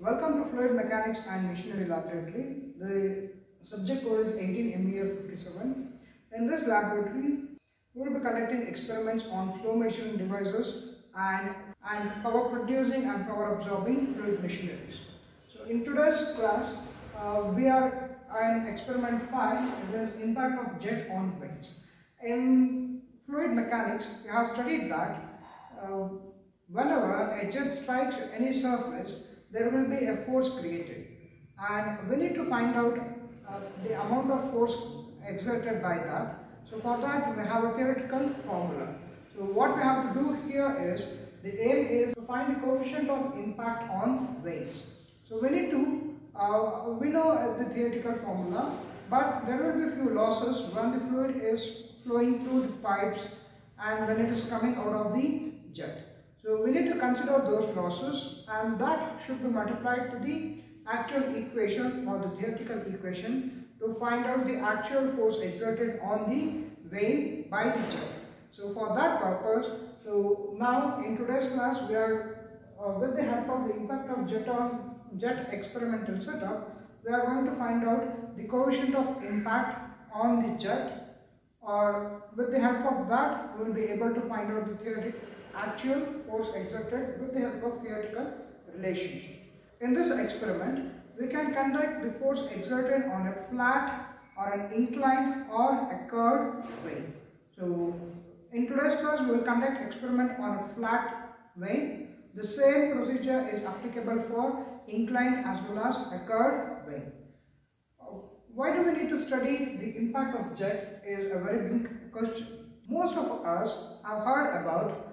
Welcome to Fluid Mechanics and Machinery Laboratory. The subject code is 18 MEL 57. In this laboratory, we will be conducting experiments on flow measuring devices and, and power producing and power absorbing fluid machineries. So in today's class, uh, we are on experiment 5, it is impact of jet on vanes. In fluid mechanics, we have studied that uh, whenever a jet strikes any surface, there will be a force created and we need to find out uh, the amount of force exerted by that. So for that we have a theoretical formula. So what we have to do here is the aim is to find the coefficient of impact on vanes. So we need to, uh, we know the theoretical formula but there will be few losses when the fluid is flowing through the pipes and when it is coming out of the jet. So we need to consider those losses and that should be multiplied to the actual equation or the theoretical equation to find out the actual force exerted on the vane by the jet. So for that purpose, so now in today's class we are uh, with the help of the impact of jet of jet experimental setup, we are going to find out the coefficient of impact on the jet or with the help of that we will be able to find out the theoretical actual force exerted with the help of theoretical relationship. In this experiment, we can conduct the force exerted on a flat or an inclined or a curved vane. So, in today's class, we will conduct experiment on a flat vane. The same procedure is applicable for inclined as well as a curved vane. Why do we need to study the impact of jet is a very big question. Most of us have heard about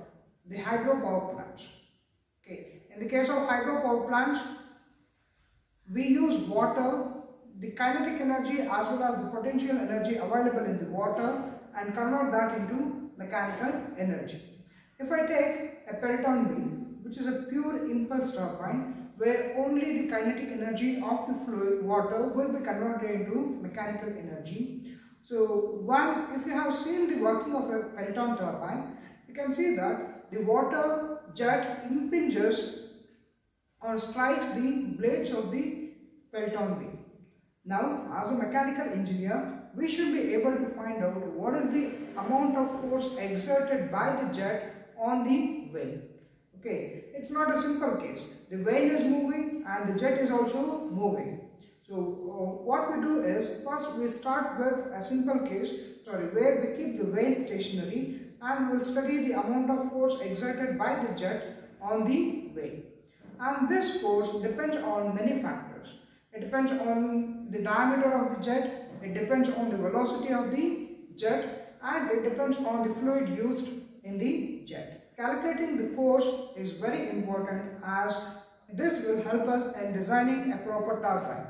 the hydropower plants. Okay. In the case of hydropower plants, we use water, the kinetic energy as well as the potential energy available in the water and convert that into mechanical energy. If I take a Pelton wheel, which is a pure impulse turbine, where only the kinetic energy of the fluid water will be converted into mechanical energy. So one, if you have seen the working of a Pelton turbine, you can see that the water jet impinges or strikes the blades of the Pelton wheel. Now, as a mechanical engineer, we should be able to find out what is the amount of force exerted by the jet on the wheel. Okay, it's not a simple case. The wheel is moving and the jet is also moving. So, uh, what we do is, first we start with a simple case, sorry, where we keep the vane stationary and we will study the amount of force exerted by the jet on the vane. And this force depends on many factors. It depends on the diameter of the jet, it depends on the velocity of the jet and it depends on the fluid used in the jet. Calculating the force is very important as this will help us in designing a proper turbine.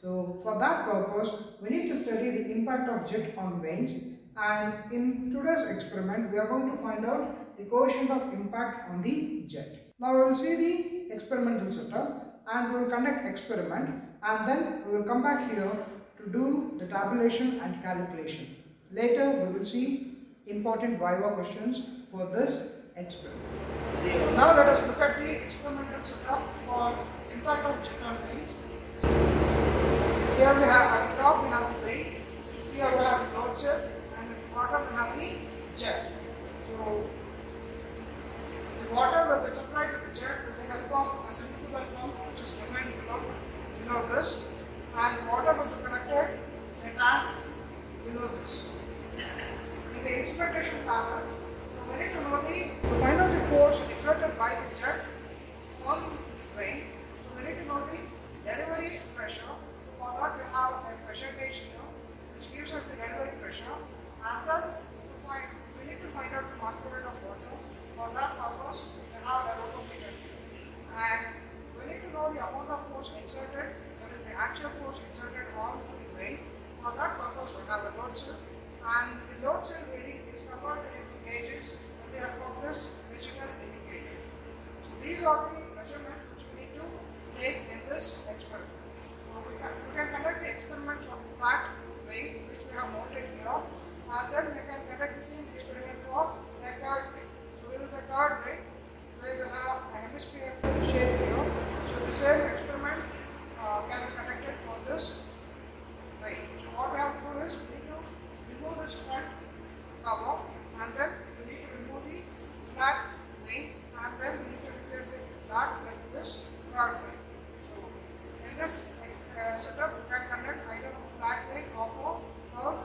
So for that purpose, we need to study the impact of jet on vanes and in today's experiment we are going to find out the coefficient of impact on the jet. Now we will see the experimental setup and we will conduct experiment and then we will come back here to do the tabulation and calculation. Later we will see important Viva questions for this experiment. Now let us look at the experimental setup for impact of jet vanes. Here we have at the top we have the vane, here we have the load the jet. So the water will be supplied to the jet with the help of a centrifugal pump which is present below, below this and the water will be connected in a tank below this. In the instrumentation panel, we need to know the to find out the force exerted by the jet on the vane. So we need to know the delivery pressure. For that we have a pressure gauge here which gives us the delivery pressure Another point, we need to find out the mass product of water. For that purpose, we have a rotameter. And we need to know the amount of force exerted, that is the actual force exerted on the vane. For that purpose, we have a load cell. And the load cell reading is converted into gauges with the help of this digital indicator. So these are the measurements which we need to take in this experiment. So we can, we can conduct the experiment from flat vane which we have mounted here and then we can conduct the same experiment for a card way. So this is a card way where you have a hemisphere shape here. So the same experiment flat thing and then we need to replace it with that like this curved way. So in this uh, setup we can conduct either a flat way or a curved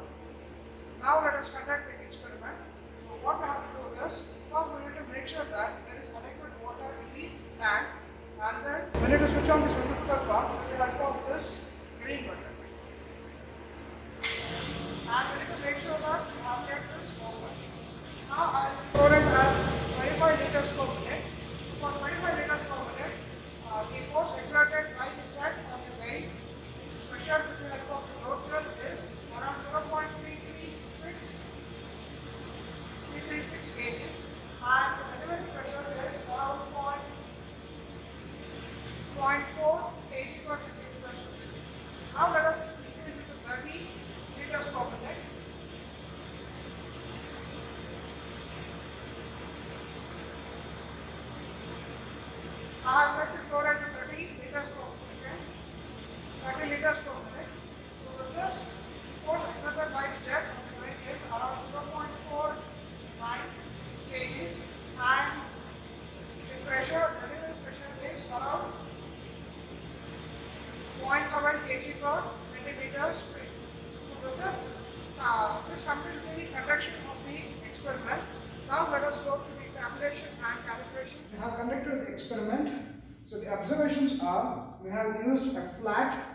Now let us conduct the experiment. So what we have to do is first we need to make sure that there is adequate water in the tank and then we need to switch on the centrifugal pump with the help of this green button. And we need to make sure that we have kept this open. Now I will store it as 25 liters per minute. For 25 liters per minute, uh, the force exerted by the jet on the vane, which is measured with the help of the load cell, is around 0.336 336 kgs and the minimum pressure is around 0.4 kg per centimeter square. Now let us increase it to 30 liters per minute. Rate 30 liters per minute. 30 liters. So this, force exerted by the jet is around 0.49 kgs and the pressure, pressure is around 0.7 kg per centimeter square. So this, this completes the conduction of the experiment. Now let us go to the tabulation and calibration. We have conducted the experiment. So the observations are, we have used a flat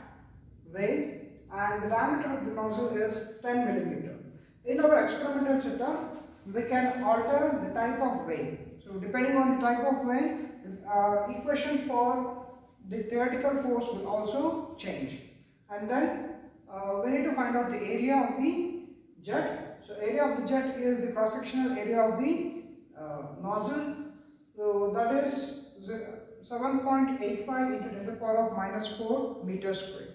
vane and the diameter of the nozzle is 10 millimeter. In our experimental setup, we can alter the type of vane. So depending on the type of vane, uh, equation for the theoretical force will also change. And then uh, we need to find out the area of the jet. So area of the jet is the cross-sectional area of the nozzle. So that is 7.85 into 10 to the power of minus 4 meters square.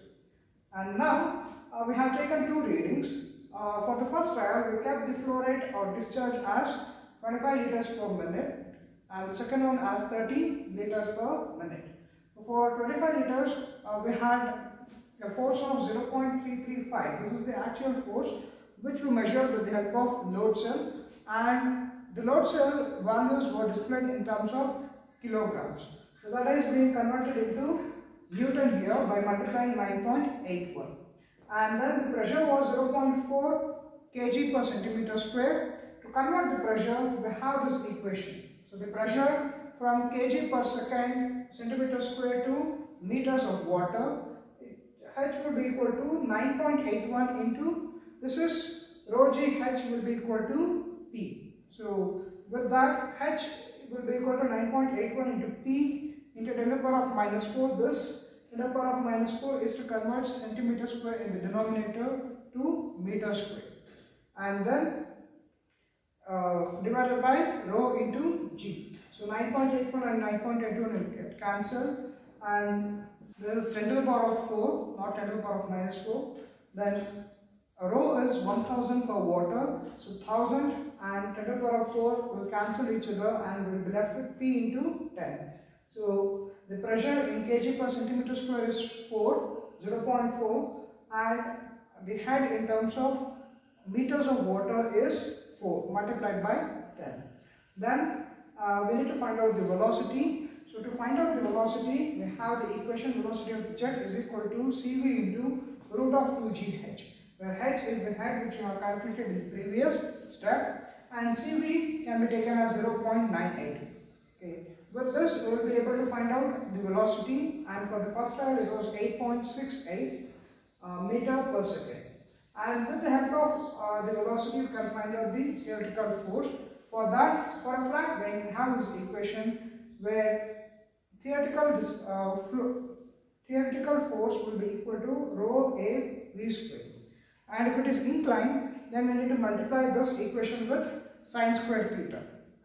And now uh, we have taken two readings. Uh, for the first trial, we kept the flow rate or discharge as 25 liters per minute and the second one as 30 liters per minute. For 25 liters, uh, we had a force of 0.335. This is the actual force which we measured with the help of load cell and the load cell values were displayed in terms of kilograms. So that is being converted into Newton here by multiplying 9.81 and then the pressure was 0.4 kg per centimeter square. To convert the pressure, we have this equation. So the pressure from kg per second centimeter square to meters of water, H will be equal to 9.81 into, this is rho g H will be equal to P. So with that, H will be equal to 9.81 into P into 10 to the power of minus 4. This 10 to the power of minus 4 is to convert centimeter square in the denominator to meter square. And then uh, divided by rho into G. So 9.81 and 9.81 will get cancelled and this is 10 to the power of 4, not 10 to the power of minus 4. Then rho is 1000 per water, so 1000 and 10 to the power of 4 will cancel each other and we will be left with P into 10. So the pressure in kg per centimeter square is 4, 0.4 and the head in terms of meters of water is 4 multiplied by 10. Then uh, we need to find out the velocity. So to find out the velocity, we have the equation velocity of the jet is equal to CV into root of 2gh, where h is the head which you have calculated in previous step and CV can be taken as 0.98. Okay. With this, we will be able to find out the velocity and for the first trial it was 8.68 uh, meter per second. And with the help of uh, the velocity, you can find out the theoretical force. For that, for a flat vane, we have this equation where theoretical uh, theoretical force will be equal to rho a v square. And if it is inclined, then we need to multiply this equation with sine squared theta.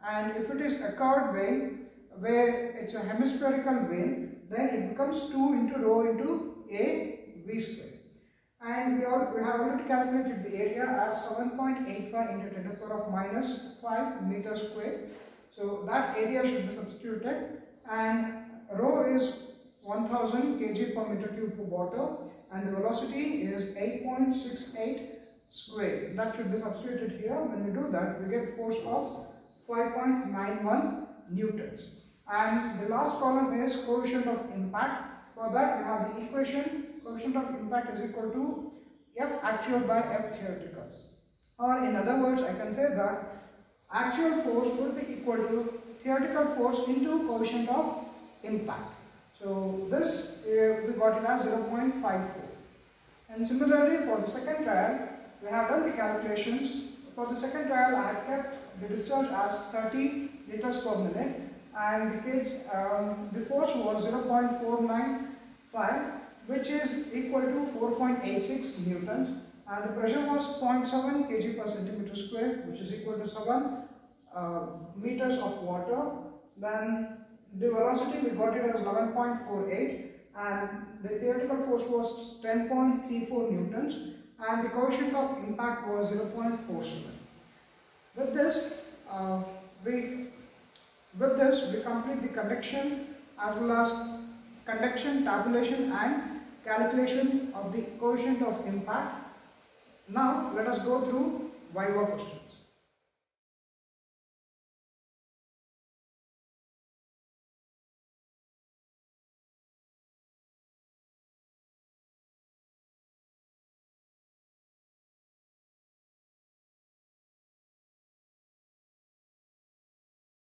And if it is a curved vane, where it's a hemispherical vane, then it becomes 2 into rho into a v square and we, all, we have already calculated the area as 7.85 into 10 to the power of minus 5 meter square. So that area should be substituted and rho is 1000 kg per meter cube of water and the velocity is 8.68 square. That should be substituted here. When we do that, we get force of 5.91 newtons. And the last column is coefficient of impact. For that we have the equation coefficient of impact is equal to F actual by F theoretical. Or in other words I can say that actual force will be equal to theoretical force into coefficient of impact. So this uh, we got it as 0.54. And similarly for the second trial we have done the calculations. For the second trial I had kept the discharge as 30 liters per minute and the, cage, um, the force was 0.495 which is equal to 4.86 newtons and the pressure was 0.7 kg per centimeter square which is equal to 7 uh, meters of water then the velocity we got it as 11.48 and the theoretical force was 10.34 newtons and the coefficient of impact was 0.47 with this uh, we with this, we complete the conduction as well as conduction, tabulation and calculation of the coefficient of impact. Now, let us go through Viva question.